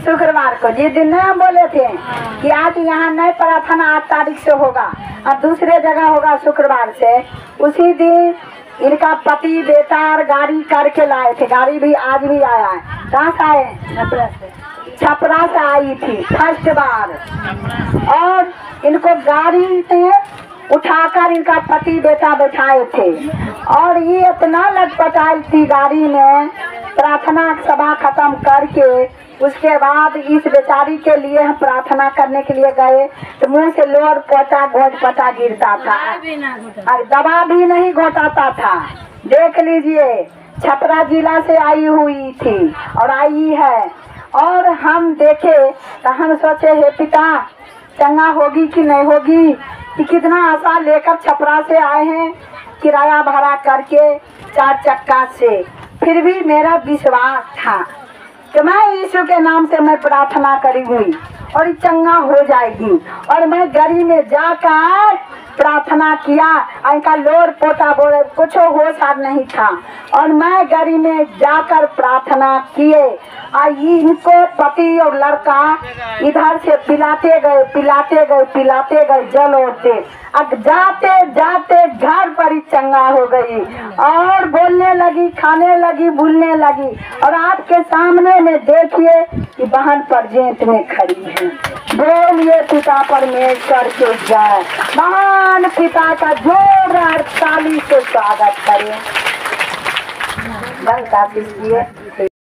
शुक्रवार को, जिस दिन नहीं हम बोले थे कि आज यहाँ नए प्रार्थना आठ तारीख से होगा और दूसरे जगह होगा शुक्रवार से, उसी दिन इनका पति बेटा और गाड़ी करके लाए थे, गाड़ी भी आज भी आया है। कहाँ से आए? छपरा से आई थी, फ़र्स्ट बार। और इनको गाड़ी में उठाकर इनका पति बेटा बैठाए थे। और ये इतना लटपटाई थी गाड़ी में प्रार्थना सभा खत्म करके उसके बाद इस बेचारी के लिए हम प्रार्थना करने के लिए गए। तो मुँह से लोर पोटा घोट पटा गिरता था। और दवा भी नहीं घोटाता था। देख लीजिए छपरा जिला से आई हुई थी और आई है। और हम देखे तो हम सोचे हे पिता चंगा होगी कि नहीं होगी? कि कितना आशा लेकर छपरा से आए हैं? किराया भाड़ा करके चार चक्का से। फिर भी मेरा विश्वास था कि मैं यीशु के नाम से मैं प्रार्थना करी हुई और चंगा हो जाएगी और मैं गली में जाकर प्रार्थना किया इनका लोर पोता बोले, कुछ होश नहीं था। और मैं गली में जाकर प्रार्थना किए। इनको पति और लड़का इधर से पिलाते गए पिलाते गए पिलाते गए, जल ओढ़ते। अब जाते जाते घर पर ही चंगा हो गई। और बोलने लगी, खाने लगी, भूलने लगी। और आपके सामने में देखिए कि बहन पर जेंट में खड़ी है। बोलिए पिता परमेश्वर के जाए। महान पिता का जोरदार ताली से स्वागत करें। आप किए